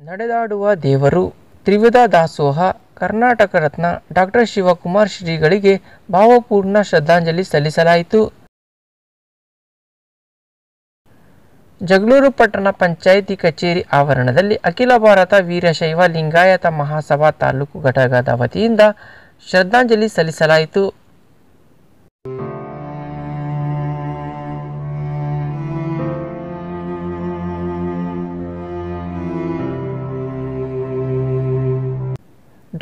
ನಡೆದಾಡುವ ದೇವರು ತ್ರಿವಿಧ ದಾಸೋಹ ಕರ್ನಾಟಕ ರತ್ನ ಡಾಕ್ಟರ್ ಶಿವಕುಮಾರ್ ಶ್ರೀಗಳಿಗೆ ಭಾವಪೂರ್ಣ ಶ್ರದ್ಧಾಂಜಲಿ ಸಲ್ಲಿಸಲಾಯಿತು. ಜಗಳೂರು ಪಟ್ಟಣ ಪಂಚಾಯಿತಿ ಕಚೇರಿ ಆವರಣದಲ್ಲಿ ಅಖಿಲ ಭಾರತ ವೀರಶೈವ ಲಿಂಗಾಯತ ಮಹಾಸಭಾ ತಾಲೂಕು ಘಟಕದ ವತಿಯಿಂದ ಶ್ರದ್ಧಾಂಜಲಿ ಸಲ್ಲಿಸಲಾಯಿತು.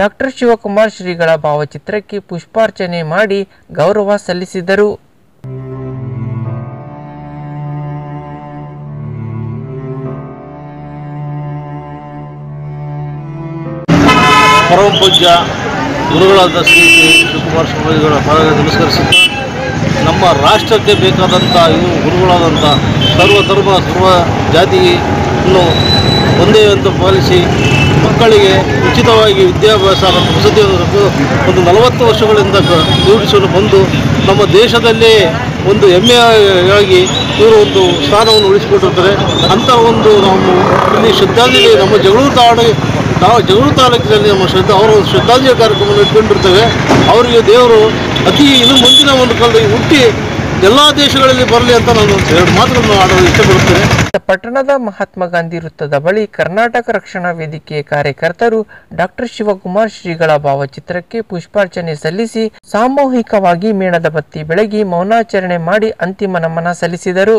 ಡಾಕ್ಟರ್ ಶಿವಕುಮಾರ್ ಶ್ರೀಗಳ ಭಾವಚಿತ್ರಕ್ಕೆ ಪುಷ್ಪಾರ್ಚನೆ ಮಾಡಿ ಗೌರವ ಸಲ್ಲಿಸಿದರು. ಪರಮ ಪೂಜ್ಯ ಗುರುಗಳಾದ ಶ್ರೀ ಶ್ರೀ ಶಿವಕುಮಾರ ಸ್ವಾಮಿಗಳ ಪಾದಗಳಿಗೆ ನಮಸ್ಕರಿಸುತ್ತಾ ನಮ್ಮ ರಾಷ್ಟ್ರಕ್ಕೆ ಬೇಕಾದಂಥ ಇವು ಗುರುಗಳಾದಂಥ ಸರ್ವ ಧರ್ಮ, ಸರ್ವ ಜಾತಿಯನ್ನು ಒಂದೇ ಒಂದು ಪಾಲಿಸಿ ಮಕ್ಕಳಿಗೆ ಉಚಿತವಾಗಿ ವಿದ್ಯಾಭ್ಯಾಸ ವಸತಿಯನ್ನು ಒಂದು ನಲವತ್ತು ವರ್ಷಗಳಿಂದ ರೂಢಿಸಲು ಬಂದು ನಮ್ಮ ದೇಶದಲ್ಲೇ ಒಂದು ಹೆಮ್ಮೆಯಾಗಿ ಇವರು ಒಂದು ಸ್ಥಾನವನ್ನು ಉಳಿಸಿಕೊಟ್ಟಿರ್ತಾರೆ ಅಂತ ಒಂದು ನಾವು ಇಲ್ಲಿ ಶ್ರದ್ಧಾಂಜಲಿ ನಮ್ಮ ಜಗಳೂರು ತಾಣ ನಾವು ಜಗಳೂರು ತಾಲೂಕಿನಲ್ಲಿ ನಮ್ಮ ಶ್ರದ್ಧಾ ಅವರ ಒಂದು ಶ್ರದ್ಧಾಂಜಲಿ ಕಾರ್ಯಕ್ರಮವನ್ನು ಇಟ್ಕೊಂಡಿರ್ತೇವೆ. ಅವರಿಗೆ ದೇವರು ಅತಿ ಇನ್ನು ಮುಂದಿನ ಒಂದು ಕಾಲದಲ್ಲಿ ಹುಟ್ಟಿ ಎಲ್ಲ ದೇಶಗಳಲ್ಲಿ ಬರಲಿ ಅಂತ ನಾನು ಎರಡು ಮಾತುಗಳನ್ನು ಆಡಲು ಇಷ್ಟಪಡುತ್ತೇನೆ. ಪಟ್ಟಣದ ಮಹಾತ್ಮ ಗಾಂಧಿ ವೃತ್ತದ ಬಳಿ ಕರ್ನಾಟಕ ರಕ್ಷಣಾ ವೇದಿಕೆಯ ಕಾರ್ಯಕರ್ತರು ಡಾಕ್ಟರ್ ಶಿವಕುಮಾರ್ ಶ್ರೀಗಳ ಭಾವಚಿತ್ರಕ್ಕೆ ಪುಷ್ಪಾರ್ಚನೆ ಸಲ್ಲಿಸಿ ಸಾಮೂಹಿಕವಾಗಿ ಮೇಣದ ಬತ್ತಿ ಬೆಳಗಿ ಮೌನಾಚರಣೆ ಮಾಡಿ ಅಂತಿಮ ನಮನ ಸಲ್ಲಿಸಿದರು.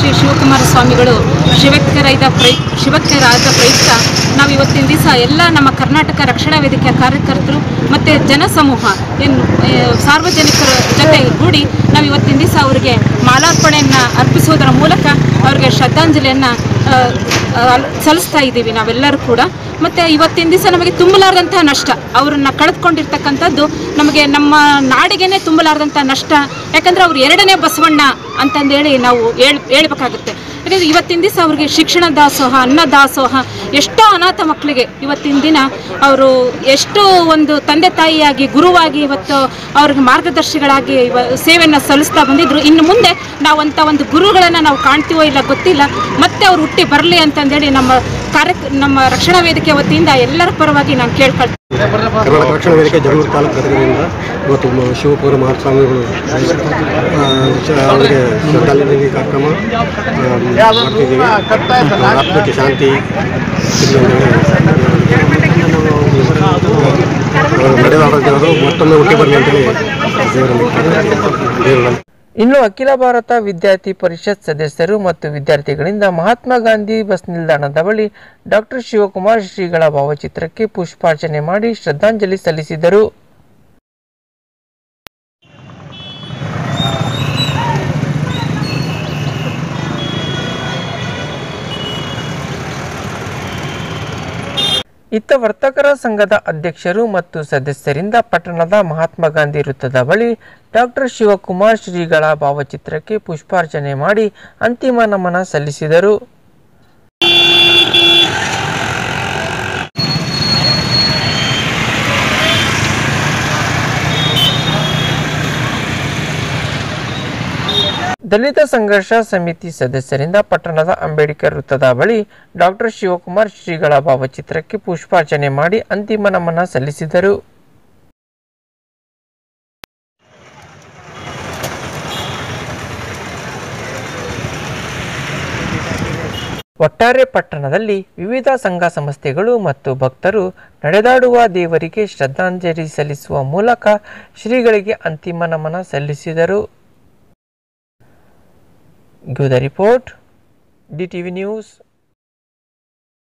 ಶ್ರೀ ಶಿವಕುಮಾರ ಸ್ವಾಮಿಗಳು ಶಿವಕ್ಕರಾದ ಪ್ರೈ ಶಿವಕ್ಕರಾದ ಪ್ರಯುಕ್ತ. ನಾವು ಇವತ್ತಿನ ದಿವಸ ಎಲ್ಲ ನಮ್ಮ ಕರ್ನಾಟಕ ರಕ್ಷಣಾ ವೇದಿಕೆಯ ಕಾರ್ಯಕರ್ತರು ಮತ್ತು ಜನಸಮೂಹ ಏನು ಸಾರ್ವಜನಿಕರ ಜೊತೆ ಕೂಡಿ ನಾವು ಇವತ್ತಿನ ದಿವಸ ಅವರಿಗೆ ಮಾಲಾರ್ಪಣೆಯನ್ನು ಅರ್ಪಿಸುವುದರ ಮೂಲಕ ಅವರಿಗೆ ಶ್ರದ್ಧಾಂಜಲಿಯನ್ನು ಸಲ್ಲಿಸ್ತಾ ಇದ್ದೀವಿ ನಾವೆಲ್ಲರೂ ಕೂಡ. ಮತ್ತು ಇವತ್ತಿನ ದಿವಸ ನಮಗೆ ತುಂಬಲಾರ್ದಂಥ ನಷ್ಟ. ಅವ್ರನ್ನ ಕಳೆದುಕೊಂಡಿರ್ತಕ್ಕಂಥದ್ದು ನಮಗೆ ನಮ್ಮ ನಾಡಿಗೆನೇ ತುಂಬಲಾರ್ದಂಥ ನಷ್ಟ. ಯಾಕಂದರೆ ಅವ್ರು ಎರಡನೇ ಬಸವಣ್ಣ ಅಂತಂದೇಳಿ ನಾವು ಹೇಳ್, ಹೇಳ್ಬೇಕಾಗುತ್ತೆ. ಯಾಕಂದರೆ ಇವತ್ತಿನ ದಿವಸ ಅವ್ರಿಗೆ ಶಿಕ್ಷಣ ದಾಸೋಹ, ಅನ್ನ ದಾಸೋಹ, ಎಷ್ಟೋ ಅನಾಥ ಮಕ್ಕಳಿಗೆ ಇವತ್ತಿನ ದಿನ ಅವರು ಎಷ್ಟು ಒಂದು ತಂದೆ ತಾಯಿಯಾಗಿ, ಗುರುವಾಗಿ ಇವತ್ತು ಅವ್ರಿಗೆ ಮಾರ್ಗದರ್ಶಿಗಳಾಗಿ ಇವ ಸೇವೆಯನ್ನು ಸಲ್ಲಿಸ್ತಾ ಬಂದಿದ್ರು. ಇನ್ನು ಮುಂದೆ ನಾವು ಅಂಥ ಒಂದು ಗುರುಗಳನ್ನು ನಾವು ಕಾಣ್ತೀವೋ ಇಲ್ಲ ಗೊತ್ತಿಲ್ಲ. ಮತ್ತೆ ಅವ್ರು ಹುಟ್ಟಿ ಬರಲಿ ಅಂತಂದೇಳಿ ನಮ್ಮ ಕಾರ್ಯ ನಮ್ಮ ರಕ್ಷಣಾ ವೇದಿಕೆ ವತಿಯಿಂದ ಎಲ್ಲರ ಪರವಾಗಿ ನಾನು ಕೇಳ್ಕೊಳ್ತೀನಿ. ಕರ್ನಾಟಕ ರಕ್ಷಣಾ ವೇದಿಕೆ ಜಗಳೂರು ತಾಲೂಕು ಘಟಕದಿಂದ ಇವತ್ತು ಶಿವಪುರ ಮಹಾಸ್ವಾಮಿಗಳು ಅವರಿಗೆ ಶ್ರದ್ಧಾಂಜಲಿ ಕಾರ್ಯಕ್ರಮ ಮಾಡ್ತಿದ್ದೀವಿ. ಆತ್ಮಕ್ಕೆ ಶಾಂತಿ ನಡೆದಾಡೋ ಜನರು ಮತ್ತೊಮ್ಮೆ ಹುಟ್ಟಿ ಬರಲಿ ಅಂತೇಳಿ ದೇವರಲ್ಲಿ ಇನ್ನು ಅಖಿಲ ಭಾರತ ವಿದ್ಯಾರ್ಥಿ ಪರಿಷತ್ ಸದಸ್ಯರು ಮತ್ತು ವಿದ್ಯಾರ್ಥಿಗಳಿಂದ ಮಹಾತ್ಮ ಗಾಂಧಿ ಬಸ್ ನಿಲ್ದಾಣದ ಬಳಿ ಡಾಕ್ಟರ್ ಶಿವಕುಮಾರ್ ಶ್ರೀಗಳ ಭಾವಚಿತ್ರಕ್ಕೆ ಪುಷ್ಪಾರ್ಚನೆ ಮಾಡಿ ಶ್ರದ್ಧಾಂಜಲಿ ಸಲ್ಲಿಸಿದರು. ಇತ್ತ ವರ್ತಕರ ಸಂಘದ ಅಧ್ಯಕ್ಷರು ಮತ್ತು ಸದಸ್ಯರಿಂದ ಪಟ್ಟಣದ ಮಹಾತ್ಮ ಗಾಂಧಿ ವೃತ್ತದ ಬಳಿ ಡಾಕ್ಟರ್ ಶಿವಕುಮಾರ್ ಶ್ರೀಗಳ ಭಾವಚಿತ್ರಕ್ಕೆ ಪುಷ್ಪಾರ್ಚನೆ ಮಾಡಿ ಅಂತಿಮ ನಮನ ಸಲ್ಲಿಸಿದರು. ದಲಿತ ಸಂಘರ್ಷ ಸಮಿತಿ ಸದಸ್ಯರಿಂದ ಪಟ್ಟಣದ ಅಂಬೇಡ್ಕರ್ ವೃತ್ತದ ಬಳಿ ಡಾಕ್ಟರ್ ಶಿವಕುಮಾರ್ ಶ್ರೀಗಳ ಭಾವಚಿತ್ರಕ್ಕೆ ಪುಷ್ಪಾರ್ಚನೆ ಮಾಡಿ ಅಂತಿಮ ನಮನ ಸಲ್ಲಿಸಿದರು. ಒಟ್ಟಾರೆ ಪಟ್ಟಣದಲ್ಲಿ ವಿವಿಧ ಸಂಘ ಸಂಸ್ಥೆಗಳು ಮತ್ತು ಭಕ್ತರು ನಡೆದಾಡುವ ದೇವರಿಗೆ ಶ್ರದ್ಧಾಂಜಲಿ ಸಲ್ಲಿಸುವ ಮೂಲಕ ಶ್ರೀಗಳಿಗೆ ಅಂತಿಮ ನಮನ ಸಲ್ಲಿಸಿದರು. The report, D TV news.